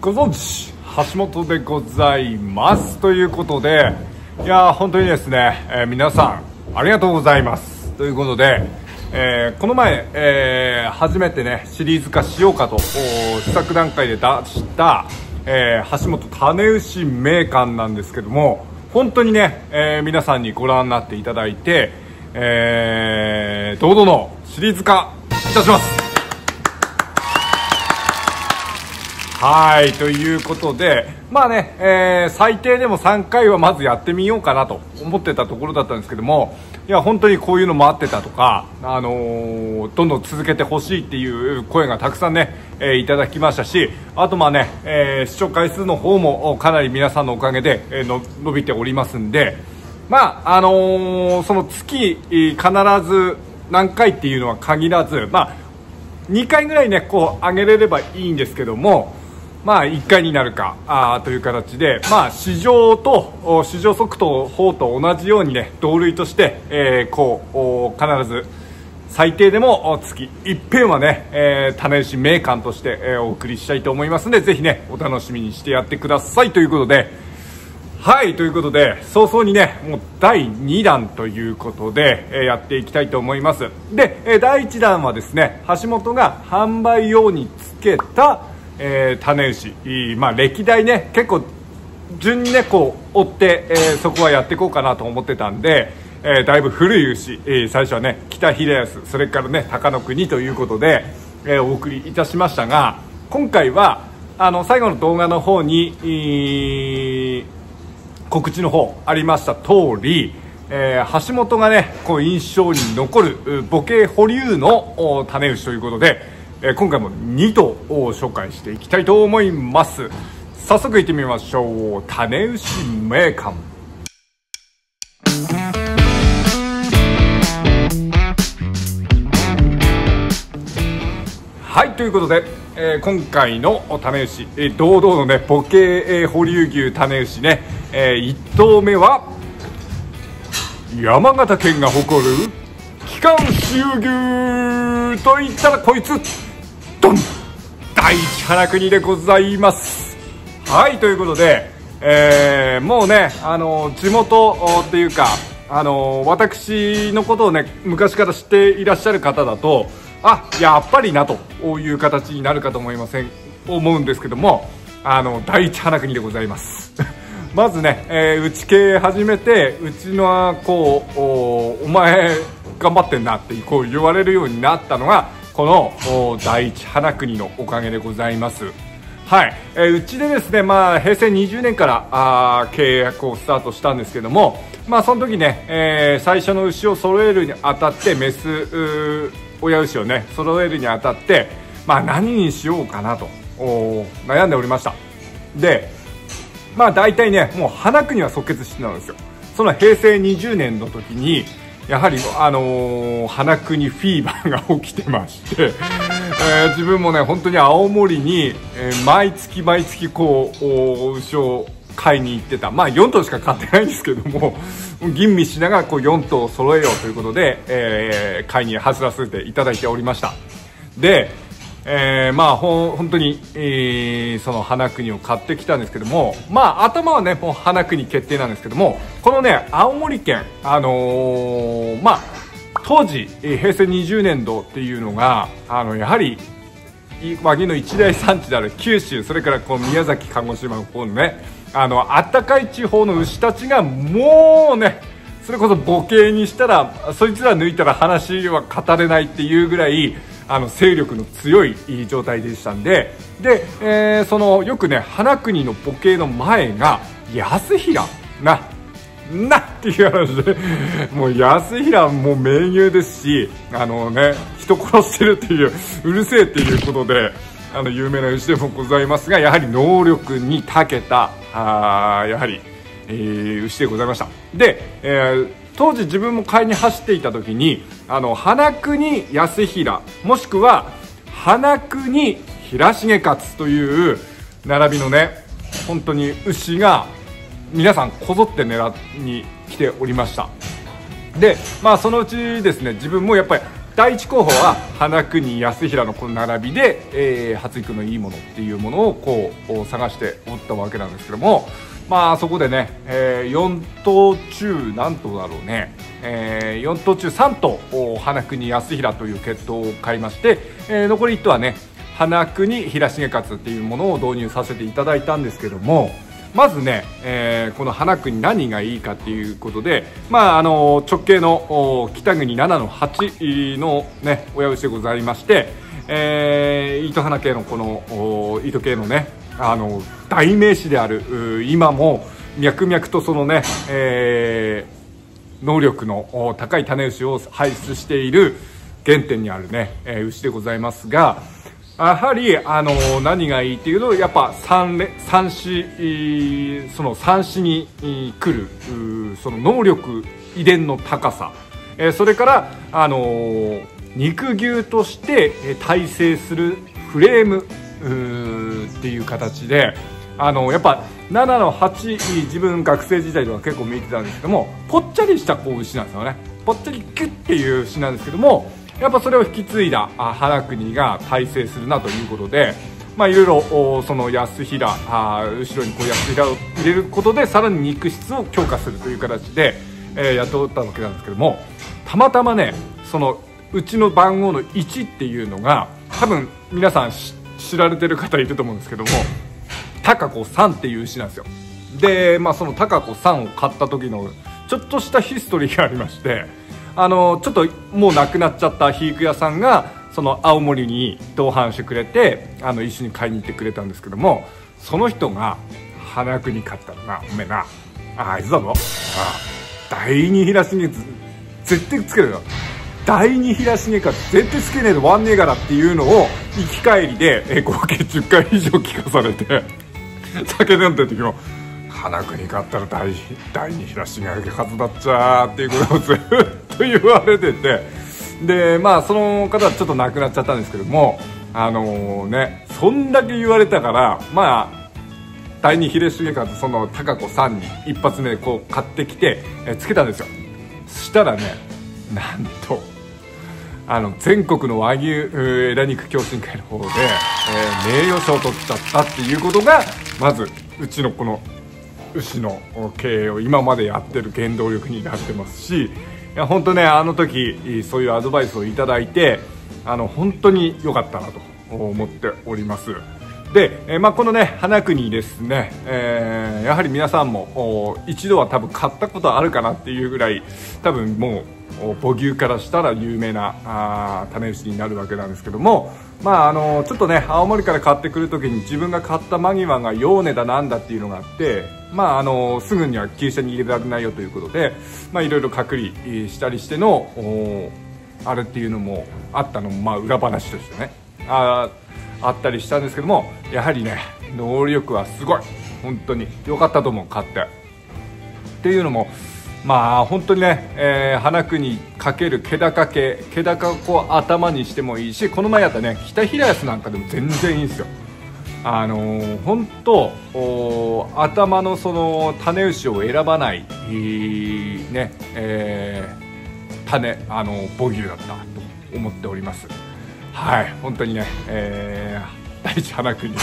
ご存知橋本でございます。ということでいや本当にですね、えー、皆さんありがとうございます。ということで、えー、この前、えー、初めてねシリーズ化しようかと試作段階で出した、え橋本種牛名鑑なんですけども本当にね、え皆さんにご覧になっていただいて、え堂々のシリーズ化いたします。はいということでまあね、えー、最低でも3回はまずやってみようかなと思ってたところだったんですけどもいや本当にこういうのもあってたとか、あのー、どんどん続けてほしいっていう声がたくさんね、えー、いただきましたしあとまあね、え視聴回数の方もかなり皆さんのおかげで、えの伸びておりますんでまああのその月必ず何回っていうのは限らずまあ2回ぐらいねこう上げれればいいんですけどもまあ、1回になるかあという形で、まあ、市場と市場速度法と同じように、ね、同類として、えー、こう必ず最低でも月。一遍はね、えー、種牛名鑑として、えー、お送りしたいと思いますのでぜひねお楽しみにしてやってください。ということではいということで早々にねもう第2弾ということで、えー、やっていきたいと思います。で、えー、第1弾はですね橋本が販売用につけたえー、種牛、まあ、歴代ね結構順にねこう追って、えー、そこはやっていこうかなと思ってたんで、えー、だいぶ古い牛、えー、最初はね北秀康それからね高野国ということで、えー、お送りいたしましたが今回はあの最後の動画の方に告知の方ありました通り、えー、橋本がねこう印象に残る母系保留の種牛ということでえー、今回も2頭を紹介していきたいと思います。早速いってみましょう。種牛名鑑。はいということで、えー、今回の種牛、えー、堂々のね母系、えー、保留牛種牛ね、えー、1頭目は山形県が誇る機関周牛といったらこいつ。花国でございます。はいということで、えー、もうねあの地元っていうかあの私のことをね昔から知っていらっしゃる方だとあやっぱりなという形になるかと思いません思うんですけどもあの第一花国でございます。まずね、えー、うち系始めてうちのこうお前頑張ってんなってこう言われるようになったのがこの第一花国のおかげでございます。はい、えー、うちでですね、まあ、平成20年からあ契約をスタートしたんですけども、まあ、その時ね、えー、最初の牛を揃えるにあたってメス親牛をね揃えるにあたって、まあ、何にしようかなと悩んでおりました。でまあ大体ねもう花国は即決してたんですよ。その平成20年の時にやはり、あのー、花国フィーバーが起きてまして、えー、自分もね本当に青森に、えー、毎月毎月こう牛を買いに行ってた。まあ4頭しか買ってないんですけども 吟味しながらこう4頭揃えようということで、えー、買いに走らせていただいておりました。でえー、まあ本当に、えー、その花国を買ってきたんですけどもまあ頭はねもう花国決定なんですけどもこのね青森県あのー、まあ当時、平成20年度っていうのがあのやはり和牛の一大産地である九州それからこう宮崎鹿児島の方のねあの暖かい地方の牛たちがもうねそれこそ母系にしたらそいつら抜いたら話は語れないっていうぐらいあの勢力の強い状態でしたんでで、えー、そのよくね花国の母系の前が安平ななっていう話でもう安平も名優ですしあのね人殺してるっていううるせえっていうことであの有名な牛でもございますがやはり能力に長けたあやはり、えー、牛でございました。で、えー当時自分も買いに走っていた時にあの花国安平もしくは花国平重勝という並びのね本当に牛が皆さんこぞって狙いに来ておりました。でまあそのうちですね自分もやっぱり第一候補は花国安平のこの並びで、えー、発育のいいものっていうものをこう探しておったわけなんですけどもまあそこでね、えー、4頭中何頭だろうね、えー、4頭中3頭花国安平という血統を買いまして、えー、残り1頭はね花国平重勝っていうものを導入させていただいたんですけどもまずね、えー、この花国何がいいかっていうことで、まあ、あの直径の北国7の8の、ね、親牛でございまして、えー、糸花系のこの糸系のねあの代名詞である今も脈々とそのね、えー、能力の高い種牛を輩出している原点にあるね、えー、牛でございますがやはりあの何がいいっていうとやっぱ三三子その三子に来るその能力遺伝の高さ、えー、それからあの肉牛として大成するフレームっていう形であのやっぱ7の8自分学生時代とか結構見てたんですけどもぽっちゃりした子牛なんですよね。ぽっちゃりキュッっていう牛なんですけどもやっぱそれを引き継いだ花国が大成するなということでまあいろいろその安平あ後ろにこう安平を入れることでさらに肉質を強化するという形で、えー、雇ったわけなんですけどもたまたまねそのうちの番号の1っていうのが多分皆さん知知られてる方いると思うんですけども高子さんっていう牛なんですよ。でまあその高子さんを買った時のちょっとしたヒストリーがありましてあのちょっともう亡くなっちゃった肥育屋さんがその青森に同伴してくれてあの一緒に買いに行ってくれたんですけどもその人が花国買ったらなおめえな。あいつだぞあ第二平重絶対つけるよ。第二平重か絶対つけねえと終わんねえからっていうのを行き帰りでえ合計10回以上聞かされて酒飲んでる時も花国買ったら第第二平重が勝つだっちゃっていうことをずっと言われてて。でまあその方はちょっと亡くなっちゃったんですけどもあのー、ねそんだけ言われたからまあ第二秀重勝その高子さんに一発目こう買ってきてえつけたんですよ。そしたらねなんとあの全国の和牛枝肉共進会の方で、えー、名誉賞を取っちゃったっていうことがまずうちのこの牛の経営を今までやってる原動力になってますしいや本当ねあの時そういうアドバイスをいただいてあの本当に良かったなと思っております。で、えまあ、このね花国ですね、えー、やはり皆さんも一度は多分買ったことあるかなっていうぐらい多分もう母牛からしたら有名なあ種牛になるわけなんですけども、まあ、あのちょっとね青森から買ってくる時に自分が買った間際がヨーネだなんだっていうのがあって、まあ、あのすぐには旧車に入れられないよということで、まあ、いろいろ隔離したりしてのあれっていうのもあったのも、まあ、裏話としてねああったりしたんですけどもやはりね能力はすごい。本当に。良かったと思う買って。っていうのもまあ本当にね、えー、花国かける気高系気高を頭にしてもいいしこの前やったね北平安なんかでも全然いいんですよ。あのー、本当頭のその種牛を選ばないね、えー、種あの母牛だったと思っております。はい本当にね、えー、第一花国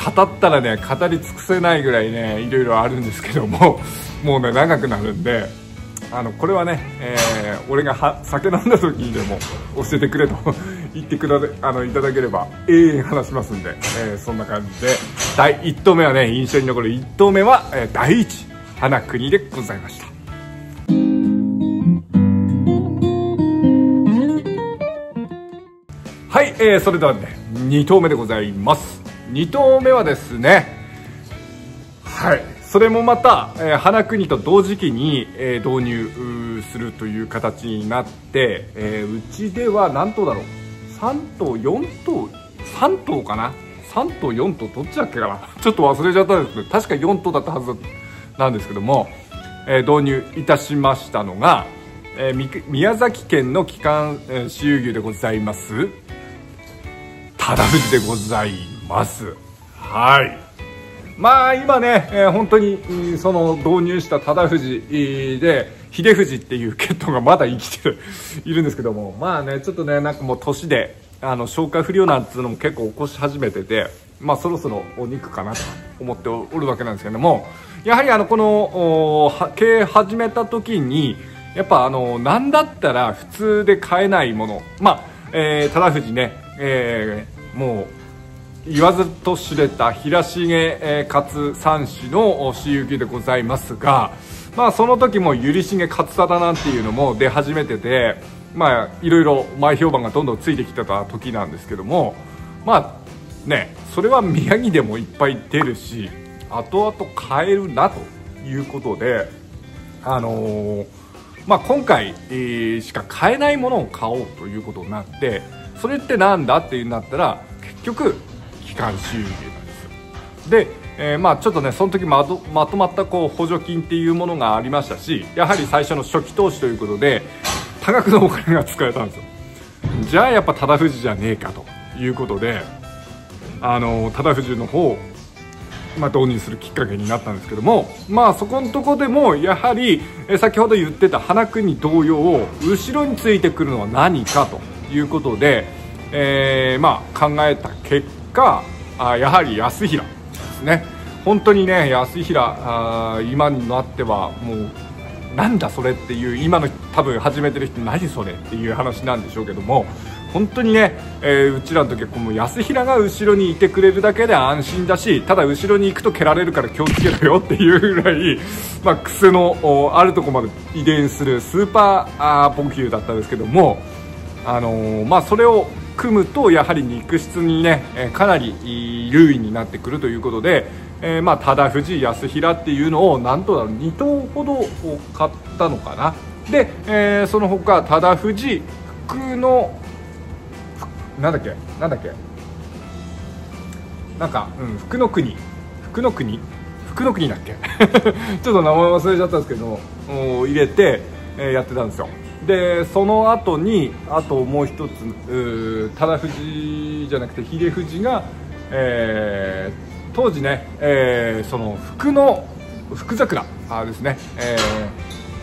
語ったらね語り尽くせないぐらいねいろいろあるんですけども もうね長くなるんであのこれはね、えー、俺がは酒飲んだ時にでも教えてくれと 言ってくだあのいただければ永遠話しますんで、えー、そんな感じで第1投目はね印象に残る1投目は、えー、第一花国でございました。はい、えー、それではね2投目でございます。2投目はですねはい。それもまた、えー、花国と同時期に、えー、導入するという形になって、えー、うちでは何頭だろう？3頭4頭？3頭かな？3頭4頭どっちだっけかな？ちょっと忘れちゃったんですけど確か4頭だったはずなんですけども、え、導入いたしましたのが、え、宮崎県の基幹、え、私有牛でございます。忠富士でございますます。はい。まあ今ね、えー、本当にその導入した忠富で秀藤っていう血統がまだ生きてるいるんですけどもまあねちょっとねなんかもう年であの消化不良なんていうのも結構起こし始めててまあそろそろお肉かなと思っておるわけなんですけどもやはりあのこの経営始めた時にやっぱあの何だったら普通で買えないものまあ、えー、忠藤ね、えー、もう言わずと知れた平重、勝三種の私有でございますがまあその時も百合重勝貞なんていうのも出始めててまあいろいろ前評判がどんどんついてきてた時なんですけどもまあねそれは宮城でもいっぱい出るし後々買えるなということであのー、まあ、今回、しか買えないものを買おうということになってそれって何だっていうなったら結局機関収入なんですよ。で、えー、まあちょっとねその時まとまとまったこう補助金っていうものがありましたしやはり最初の初期投資ということで多額のお金が使えたんですよ。じゃあやっぱ忠富士じゃねえかということであの忠富士の方まあ、導入するきっかけになったんですけども、まあ、そこのとこでもやはり先ほど言ってた花国同様後ろについてくるのは何かということで、えー、まあ、考えた結果あやはり安平ですね。本当にね安平あ今になってはもうなんだそれっていう今の多分始めてる人何それっていう話なんでしょうけども本当にね、えー、うちらの時はこの安平が後ろにいてくれるだけで安心だしただ後ろに行くと蹴られるから気をつけろよ っていうぐらい、まあ、癖のあるとこまで遺伝するスーパーあーポンキューだったんですけども、あのー、まあ、それを組むとやはり肉質にね、かなり優位になってくるということで、えー、まあ忠藤安平っていうのをなんとだろう2頭ほど買ったのかな。で、えー、その他忠藤福のなんだっけなんだっけ。なんか、うん、福の国。福の国？福の国だっけ？ちょっと名前忘れちゃったんですけど入れて、えー、やってたんですよ。でその後にあともう一つ忠藤じゃなくて秀藤が、えー、当時ね、えー、その福の福桜あですね、え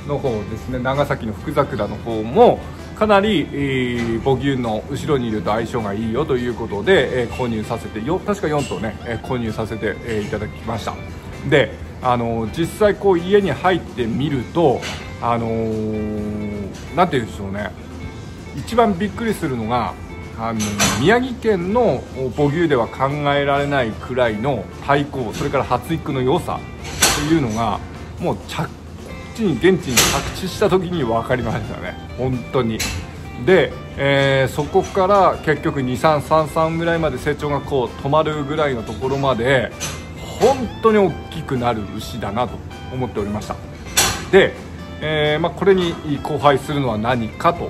ー、の方ですね長崎の福桜の方も、かなり、えー、母牛の後ろにいると相性がいいよということで、えー、購入させてよ確か4頭ね、えー、購入させて、えー、いただきました。であの実際こう家に入ってみるとあのー、なんて言うんでしょうね。一番びっくりするのがあの宮城県の母牛では考えられないくらいの対抗それから発育の良さというのがもう着地に現地に着地した時に分かりましたね。本当に。で、えー、そこから結局2333ぐらいまで成長がこう止まるぐらいのところまで本当に大きくなる牛だなと思っておりました。で、えー、まあ、これに交配するのは何かと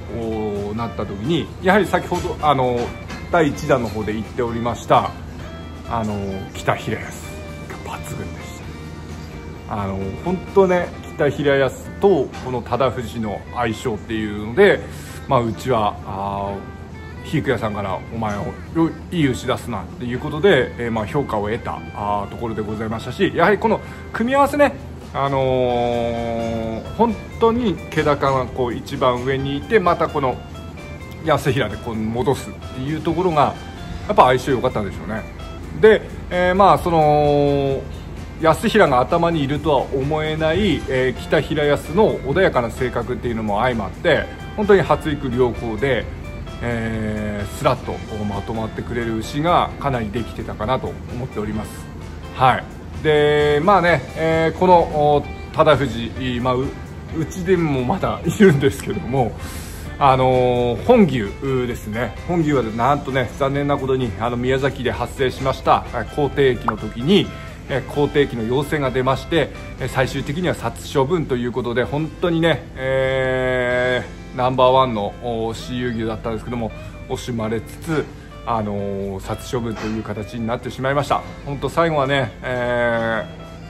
なった時にやはり先ほどあの第1弾の方で言っておりましたあの北平安が抜群でした。あの本当ね田平安とこの忠藤の相性っていうので、まあ、うちはあ肥育屋さんから「お前をいい牛出すな」っていうことで、えー、まあ評価を得たあところでございましたしやはりこの組み合わせねあのー、本当に気高がこう一番上にいてまたこの安平でこう戻すっていうところがやっぱ相性良かったんでしょうねで、えー、まあその安平が頭にいるとは思えない、えー、北平安の穏やかな性格っていうのも相まって本当に発育良好で、えー、スラッとまとまってくれる牛がかなりできてたかなと思っております。はいでまあね、えー、この忠藤、まあ、ううちでもまだ いるんですけども、あのー、本牛ですね。本牛はなんとね残念なことにあの宮崎で発生しました口蹄疫の時に口蹄疫の陽性が出まして最終的には殺処分ということで本当にね、えー、ナンバーワンの私有牛だったんですけども惜しまれつつ、あの、殺処分という形になってしまいました。本当最後はね、え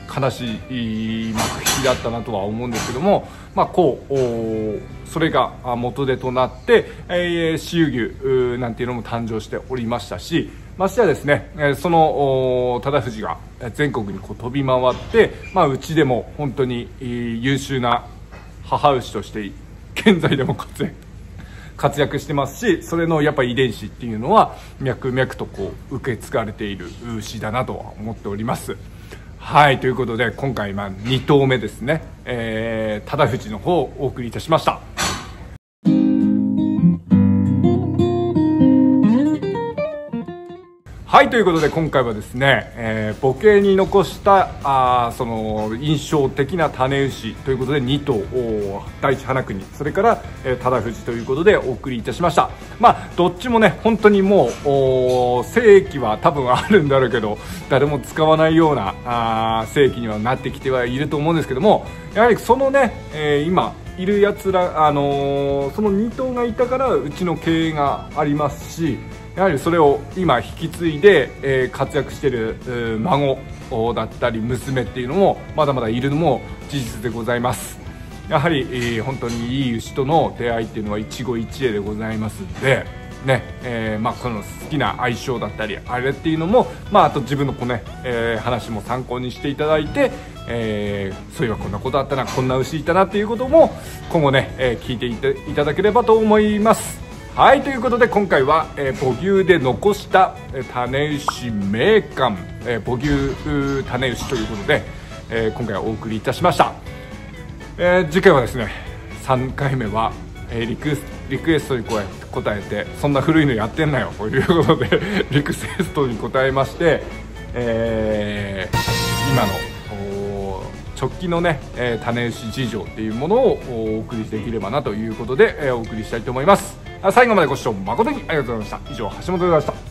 ー、悲しい幕引きだったなとは思うんですけども、まあ、こうそれが元手となって、えー、私有牛なんていうのも誕生しておりましたしましてはですね、その忠藤が全国にこう飛び回って、まあ、うちでも本当に優秀な母牛として現在でも活躍活躍してますしそれのやっぱ遺伝子っていうのは脈々とこう受け継がれている牛だなとは思っております。はいということで今回ま2頭目ですね、えー、忠藤の方をお送りいたしました。はいということで今回はですね、えー、母系に残したあその印象的な種牛ということで2頭第一花国それから、えー、忠藤ということでお送りいたしました。まあどっちもね本当にもう正規は多分あるんだろうけど誰も使わないようなあ正規にはなってきてはいると思うんですけどもやはりそのね、えー、今いるやつら、あのー、その2頭がいたからうちの経営がありますしやはりそれを今引き継いで、え、活躍してる孫だったり娘っていうのもまだまだいるのも事実でございます。やはり、え、本当にいい牛との出会いっていうのは一期一会でございますんでねえー、まあ、この好きな相性だったりあれっていうのも、まあ、あと自分のこうね、えー、話も参考にしていただいて、えー、そういえばこんなことあったなこんな牛いたなっていうことも今後ね、え聞いていただければと思います。はいということで今回は、えー、母牛で残した、種牛名鑑、えー、母牛種牛ということで、えー、今回はお送りいたしました、えー、次回はですね3回目は、えー、リクリクエストに答えてそんな古いのやってんなよということで リクエストに答えまして、えー、今の直近のね、えー、種牛事情っていうものをお送りできればなということで、えー、お送りしたいと思います。最後までご視聴誠にありがとうございました。以上橋本でございました。